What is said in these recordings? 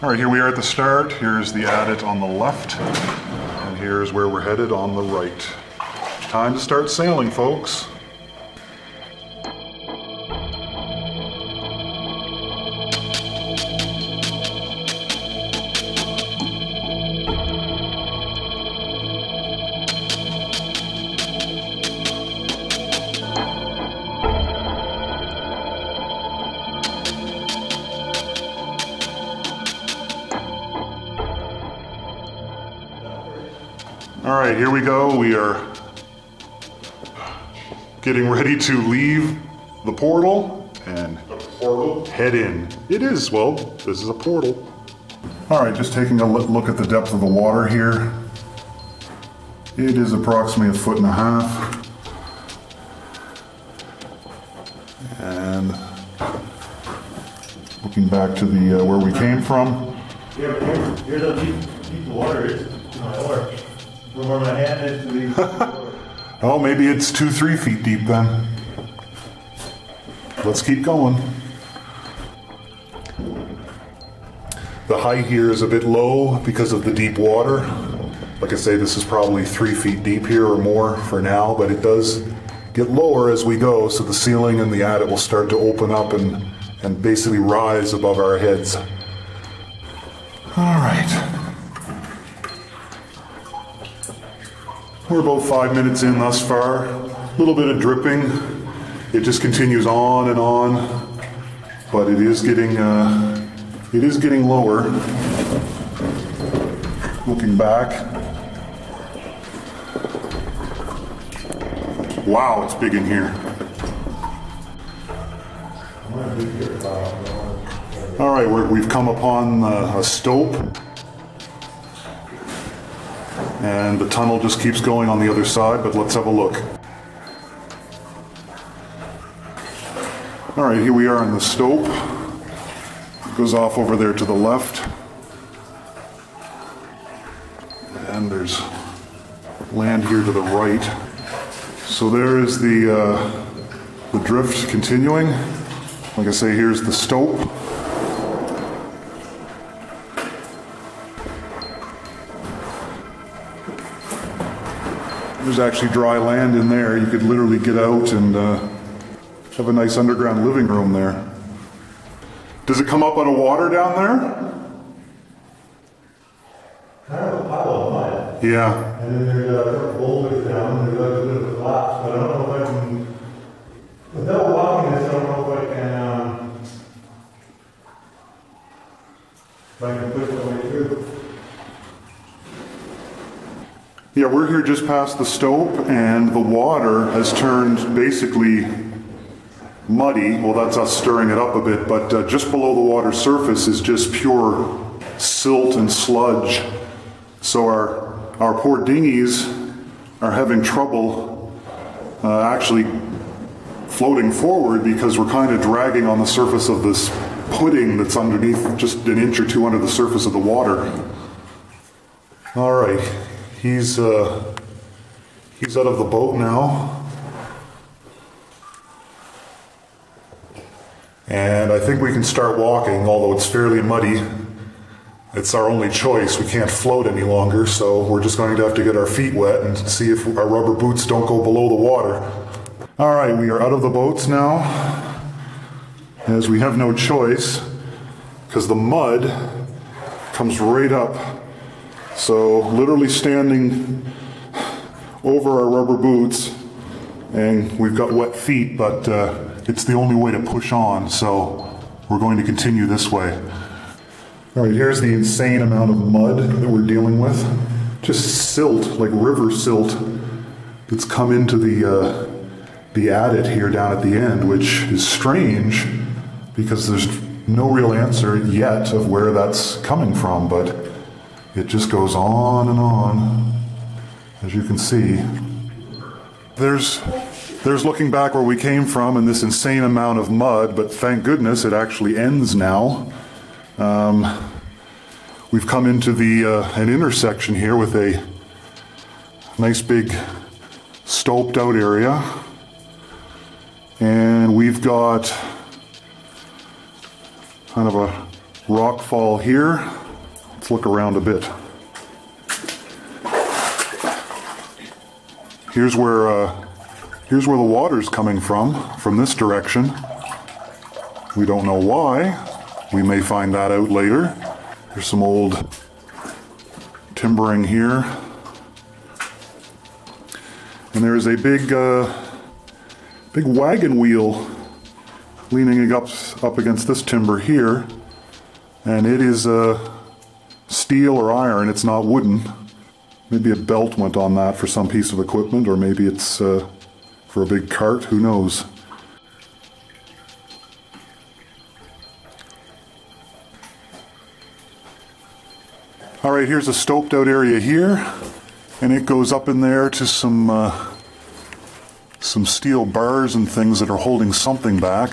All right, here we are at the start. Here's the adit on the left, and here's where we're headed on the right. Time to start sailing, folks. Here we go. We are getting ready to leave the portal and portal head in. It is, well, this is a portal. All right, just taking a look at the depth of the water here. It is approximately a foot and a half. And looking back to the uh, where we came from. Yeah, but here's, here's how deep, deep the water is to my oar. From where my hand is to the. Oh, maybe it's two, three feet deep then. Let's keep going. The height here is a bit low because of the deep water. Like I say, this is probably three feet deep here or more for now, but it does get lower as we go, so the ceiling and the adit will start to open up and, and basically rise above our heads. All right. We're about five minutes in thus far. A little bit of dripping. It just continues on and on, but it is getting uh, it is getting lower. Looking back. Wow, it's big in here. All right, we've come upon uh, a stope. And the tunnel just keeps going on the other side, but let's have a look. All right, here we are in the stope. It goes off over there to the left. And there's land here to the right. So there is the, uh, the drift continuing. Like I say, here's the stope. There's actually dry land in there. You could literally get out and uh, have a nice underground living room there. Does it come up out of water down there? Kind of a pile of mud. Yeah. And then there's uh, boulders down, and there's like a bit of a collapse, but I don't know if I can. Without walking this, I don't know if I can, um. If I can push my way through. Yeah, we're here just past the stope, and the water has turned basically muddy. Well, that's us stirring it up a bit, but uh, just below the water surface is just pure silt and sludge. So our our poor dinghies are having trouble uh, actually floating forward because we're kind of dragging on the surface of this pudding that's underneath, just an inch or two under the surface of the water. All right, he's uh, he's out of the boat now, and I think we can start walking. Although it's fairly muddy, it's our only choice. We can't float any longer, so we're just going to have to get our feet wet and see if our rubber boots don't go below the water. All right, we are out of the boats now, as we have no choice because the mud comes right up. So, literally standing over our rubber boots, and we've got wet feet, but uh, it's the only way to push on, so we're going to continue this way. All right, here's the insane amount of mud that we're dealing with. Just silt, like river silt, that's come into the uh, the adit here down at the end, which is strange because there's no real answer yet of where that's coming from, but it just goes on and on, as you can see. There's there's looking back where we came from and this insane amount of mud, but thank goodness it actually ends now. Um, we've come into the uh, an intersection here with a nice big stoped out area, and we've got kind of a rock fall here Look around a bit. Here's where uh, here's where the water's coming from, from this direction. We don't know why. We may find that out later. There's some old timbering here. And there is a big, uh, big wagon wheel leaning up, up against this timber here. And it is uh, steel or iron, it's not wooden. Maybe a belt went on that for some piece of equipment, or maybe it's uh, for a big cart, who knows. All right, here's a stoped out area here, and it goes up in there to some uh, some steel bars and things that are holding something back.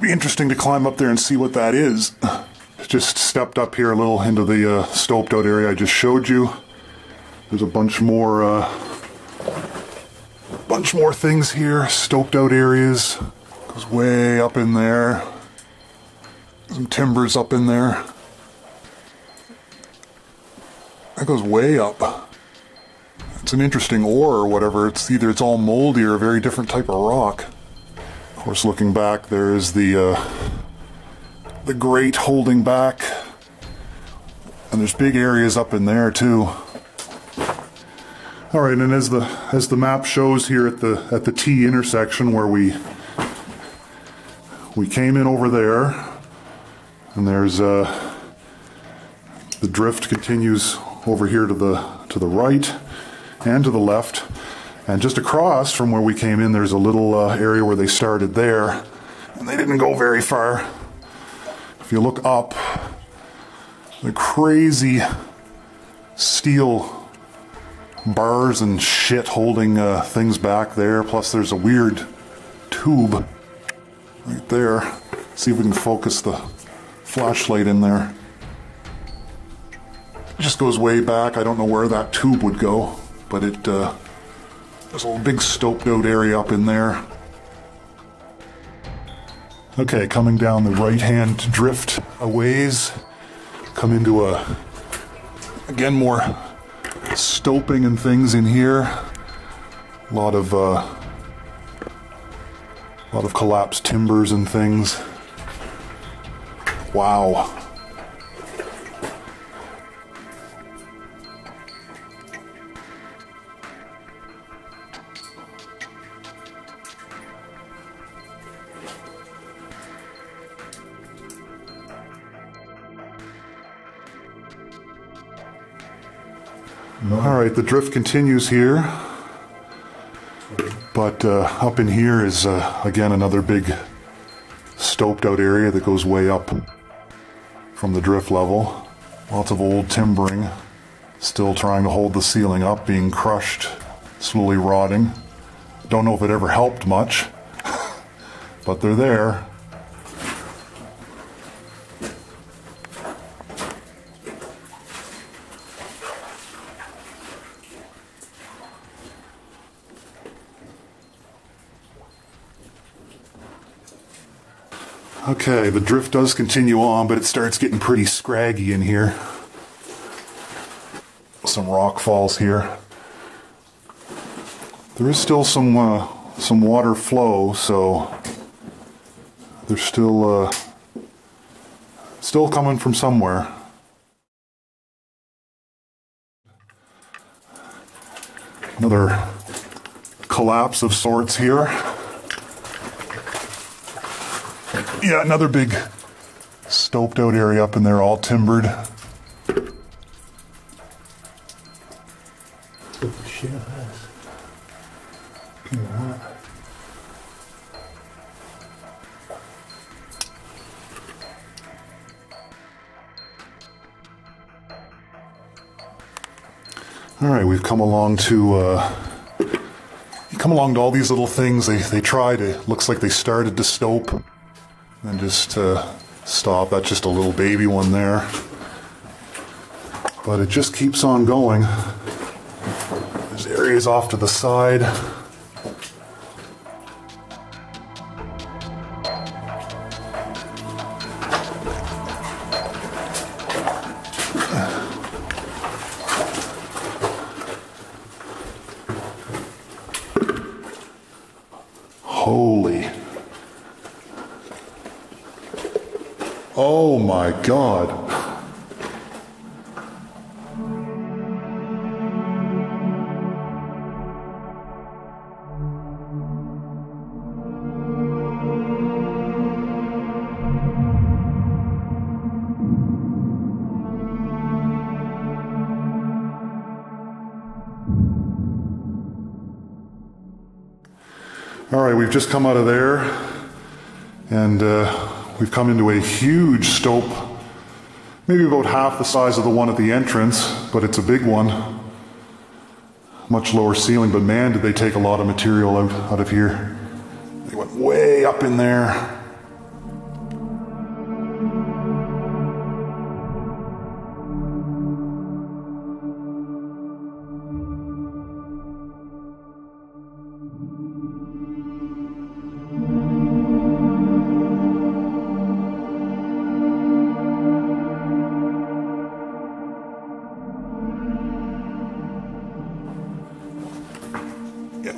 Be interesting to climb up there and see what that is. Just stepped up here a little into the uh, stoped out area I just showed you. There's a bunch more, uh, bunch more things here, stoped out areas. Goes way up in there. Some timbers up in there. That goes way up. It's an interesting ore or whatever. It's either it's all moldy or a very different type of rock. Of course, looking back, there is the uh, the grate holding back, and there's big areas up in there too. All right, and as the as the map shows here at the at the T intersection where we we came in over there, and there's uh, the drift continues over here to the to the right and to the left. And just across from where we came in, there's a little uh, area where they started there. And they didn't go very far. If you look up, the crazy steel bars and shit holding uh, things back there. Plus, there's a weird tube right there. See if we can focus the flashlight in there. It just goes way back. I don't know where that tube would go, but it uh, there's a big stoped out area up in there. Okay, coming down the right hand drift a ways, come into a again more stoping and things in here. A lot of uh, a lot of collapsed timbers and things. Wow. All right, the drift continues here. But uh, up in here is, uh, again, another big stoped out area that goes way up from the drift level. Lots of old timbering, still trying to hold the ceiling up, being crushed, slowly rotting. Don't know if it ever helped much, but they're there. Okay, the drift does continue on, but it starts getting pretty scraggy in here. Some rock falls here. There is still some uh, some water flow, so there's still uh, still coming from somewhere. Another collapse of sorts here. Yeah, another big stoped out area up in there, all timbered. The shit is? All right, we've come along to uh, come along to all these little things. They they tried. It looks like they started to stope and just stop. That's just a little baby one there, but it just keeps on going. There's areas off to the side. My god. All right, we've just come out of there and uh, we've come into a huge stope, maybe about half the size of the one at the entrance, but it's a big one. Much lower ceiling, but man, did they take a lot of material out, out of here. They went way up in there.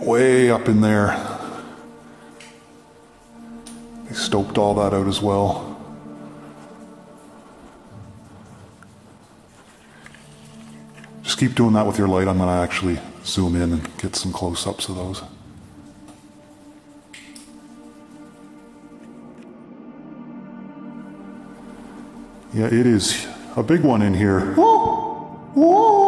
Way up in there. They stoped all that out as well. Just keep doing that with your light. I'm going to actually zoom in and get some close ups of those. Yeah, it is a big one in here. Whoa! Whoa!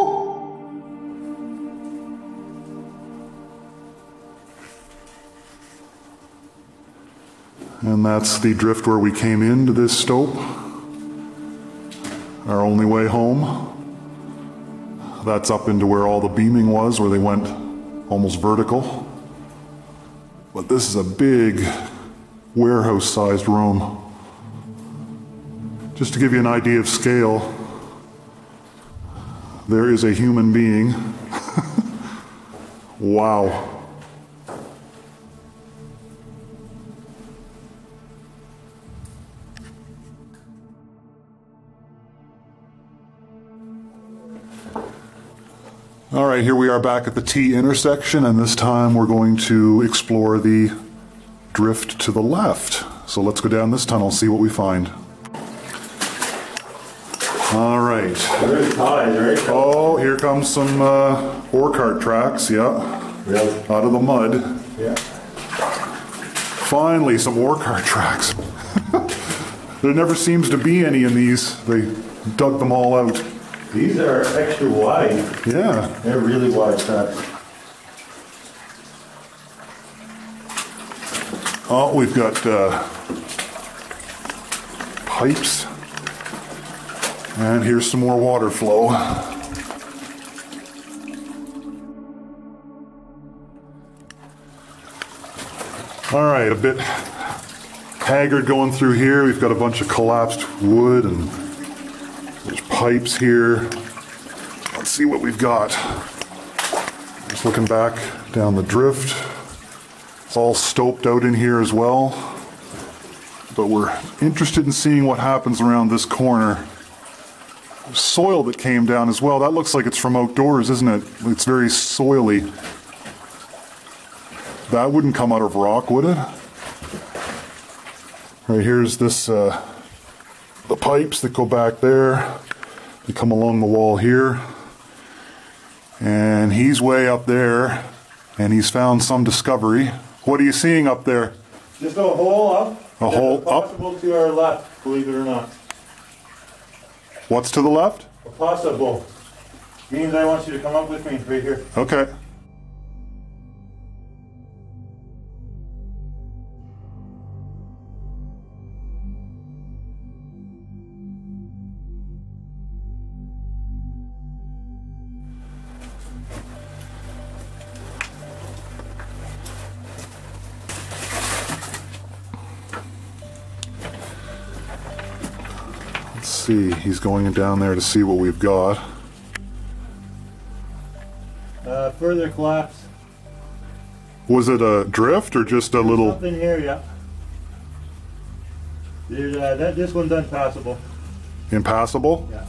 And that's the drift where we came into this stope. Our only way home. That's up into where all the beaming was, where they went almost vertical. But this is a big warehouse sized room. Just to give you an idea of scale, there is a human being. wow. All right, here we are back at the T intersection, and this time we're going to explore the drift to the left. So let's go down this tunnel, see what we find. All right. Very high, very high. Oh, here comes some uh, ore cart tracks, yeah, Really? out of the mud. Yeah. Finally, some ore cart tracks. there never seems to be any in these. They dug them all out. These are extra wide. Yeah. They're really wide tracks. Oh, we've got uh, pipes. And here's some more water flow. All right, a bit haggard going through here. We've got a bunch of collapsed wood and pipes here. Let's see what we've got. Just looking back down the drift. It's all stoped out in here as well. But we're interested in seeing what happens around this corner. Soil that came down as well. That looks like it's from outdoors, isn't it? It's very soily. That wouldn't come out of rock, would it? Right here's this, uh, the pipes that go back there. They come along the wall here. And he's way up there, and he's found some discovery. What are you seeing up there? Just a hole up. A hole up? Possible to our left, believe it or not. What's to the left? A possible. Means I want you to come up with me right here. Okay. See. He's going down there to see what we've got. Uh, further collapse. Was it a drift or just a little? Something here, yeah. There's, uh, that, this one's unpassable. Impassable? Yeah.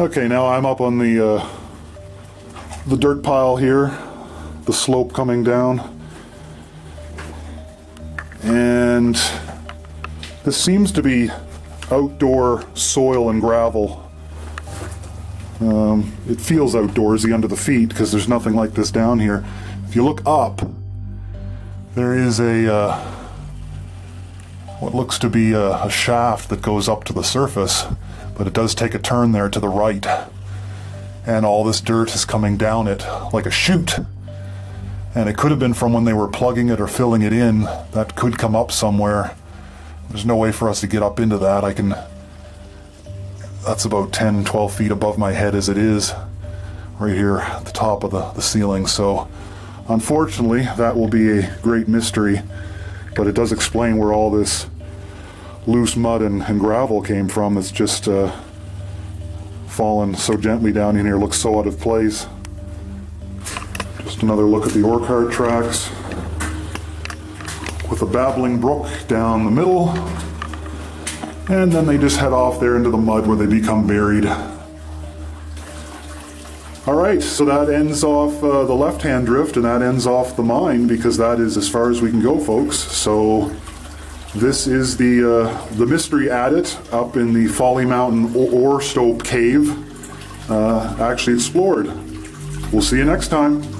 Okay, now I'm up on the uh, the dirt pile here, the slope coming down, and this seems to be outdoor soil and gravel. Um, it feels outdoorsy under the feet because there's nothing like this down here. If you look up, there is a uh, what looks to be a, a shaft that goes up to the surface, but it does take a turn there to the right, and all this dirt is coming down it like a chute. And it could have been from when they were plugging it or filling it in. That could come up somewhere. There's no way for us to get up into that. I can. That's about 10, 12 feet above my head as it is, right here at the top of the, the ceiling. So, unfortunately, that will be a great mystery, but it does explain where all this loose mud and, and gravel came from. It's just uh, fallen so gently down in here, looks so out of place. Just another look at the ore cart tracks with a babbling brook down the middle. And then they just head off there into the mud where they become buried. All right, so that ends off uh, the left-hand drift and that ends off the mine because that is as far as we can go, folks. So this is the uh, the mystery adit up in the Folly Mountain ore stope cave, uh, actually explored. We'll see you next time.